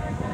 忙し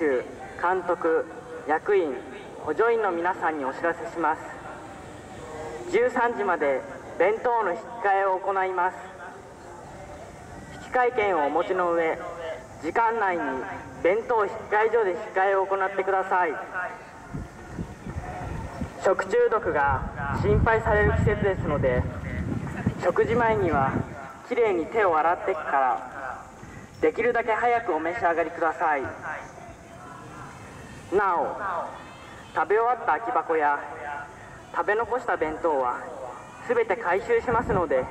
手監督役員補助員の皆さんにお知らせします。13時まで弁当の引き換えを行います。引換券をお持ちの上時間内に弁当引換所で引き換えを行ってください。食中毒が心配される季節ですので食事前にはきれいに手を洗ってからできるだけ早くお召し上がりください。なお食べ終わった空き箱や食べ残した弁当は全て回収しますので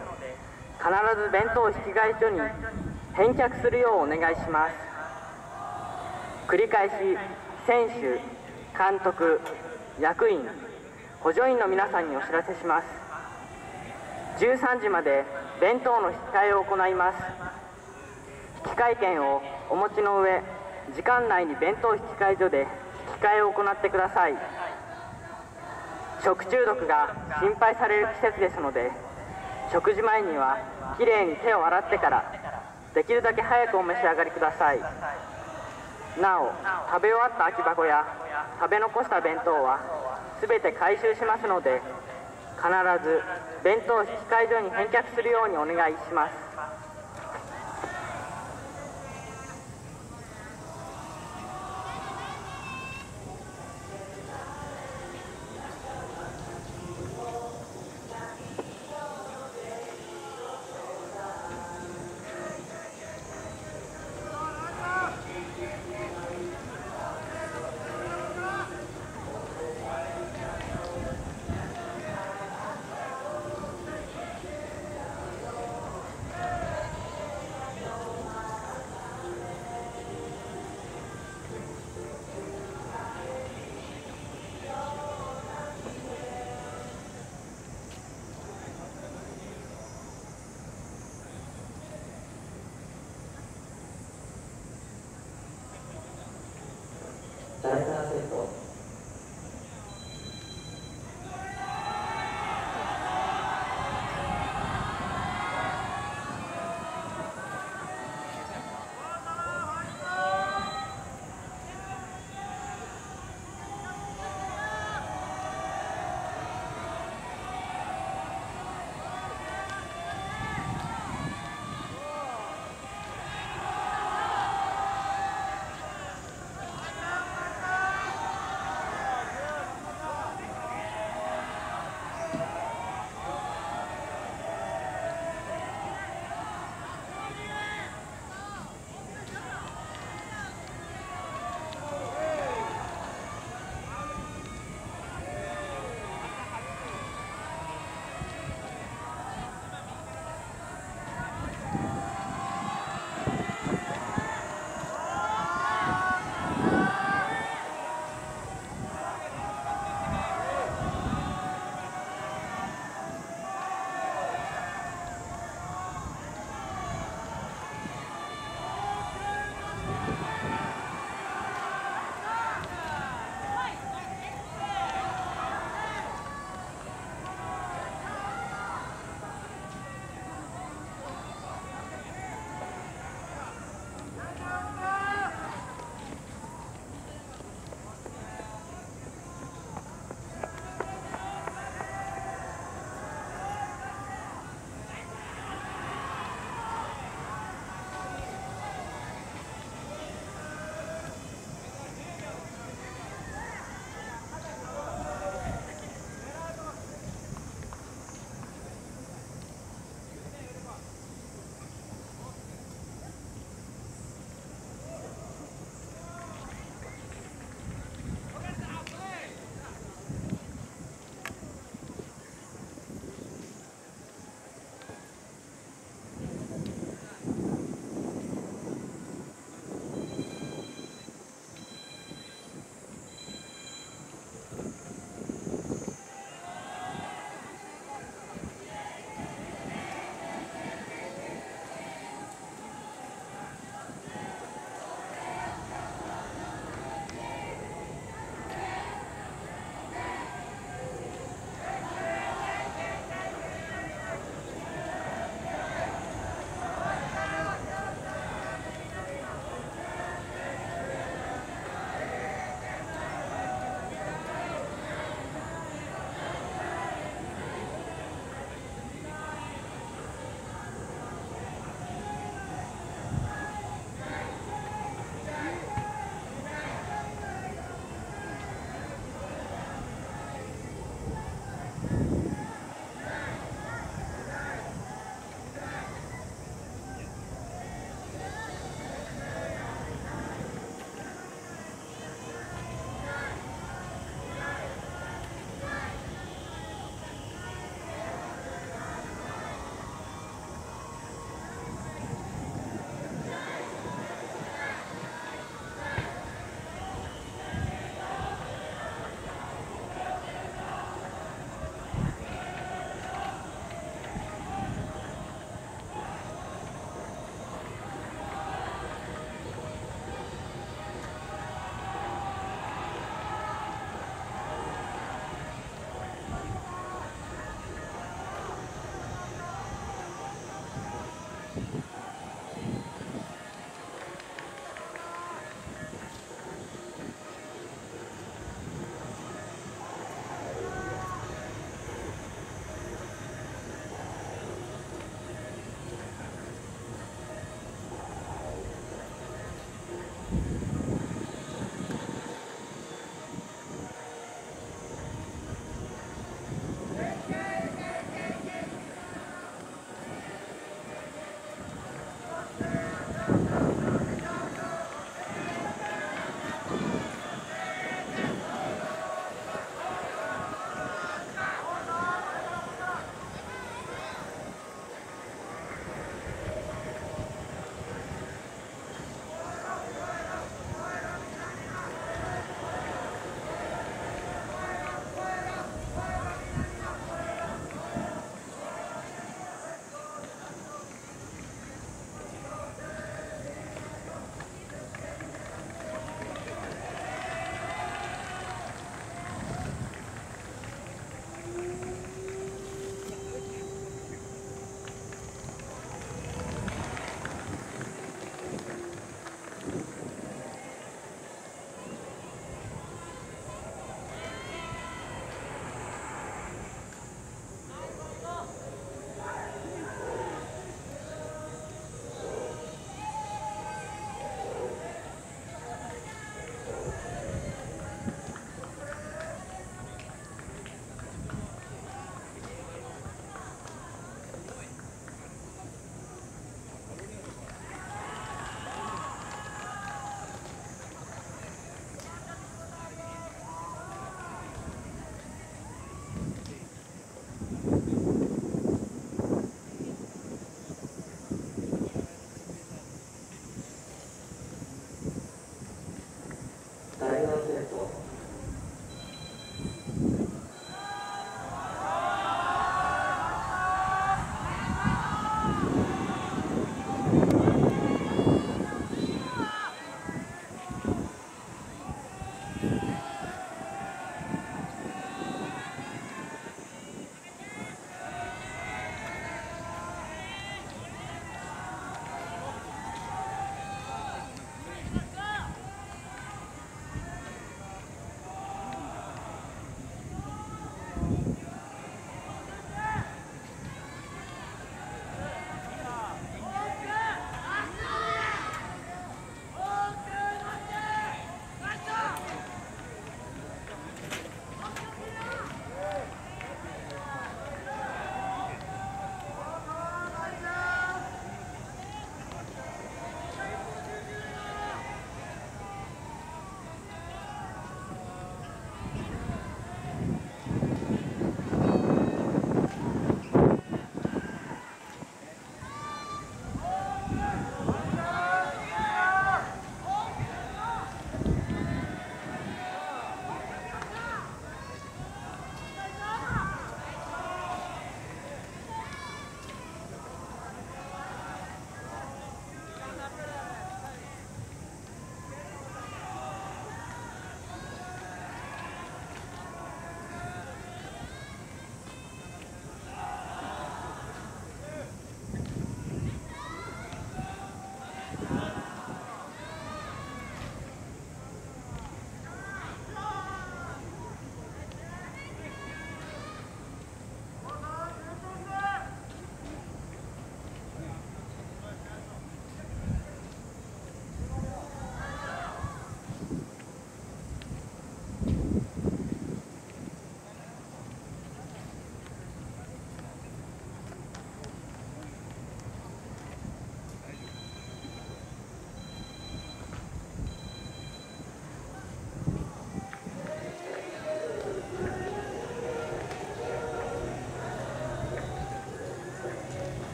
必ず弁当引き換え所に返却するようお願いします。繰り返し選手監督役員補助員の皆さんにお知らせします。13時まで弁当の引き換えを行います。引換券をお持ちの上時間内に弁当引換所で引き換えを行ってください。食中毒が心配される季節ですので食事前にはきれいに手を洗ってからできるだけ早くお召し上がりください。なお食べ終わった空き箱や食べ残した弁当は全て回収しますので必ず弁当引換所に返却するようにお願いします。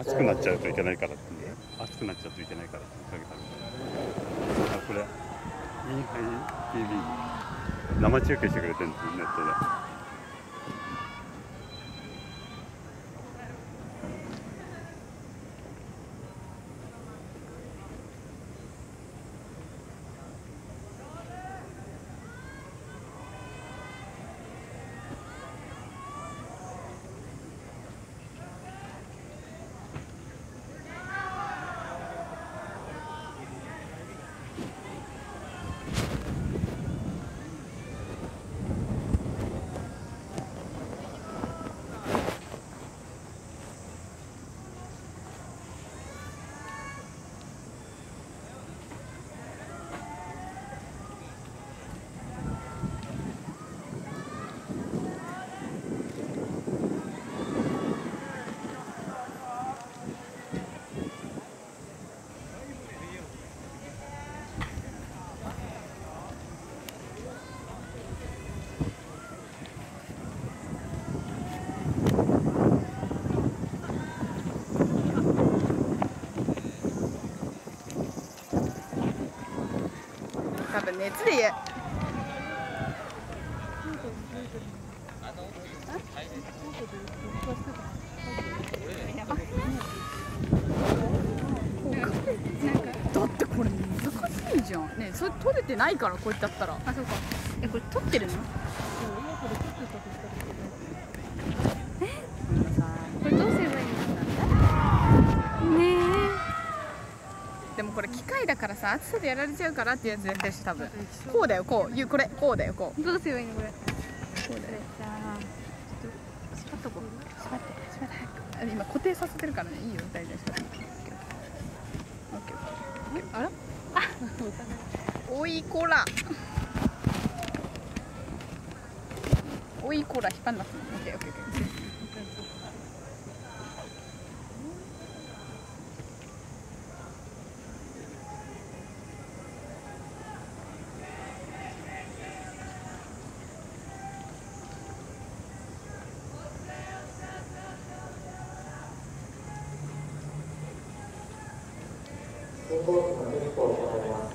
熱くなっちゃうといけないからってんで熱くなっちゃうといけないからってかけたんであこれインハイ TV 生中継してくれてるんですネットで。多分熱でやだってこれ難しいじゃん。ねそれ取れてないからこうやってやったら。あそうか。えこれ取ってるの？これどうすればいいのかねでもこれ機械だからさ暑さでやられちゃうからってやつやってるし多分こうだよこう。いうこれ。こうだよこう。えどうすればいいのこれ？こうだよじゃあちょっと縛っとこう縛って縛って早く。あ今固定させてるからね。いいよ大丈夫。ですオッケーオッケーオッケー。あら？おいこら。おいこら引っ張んなくてもオ Kita harus.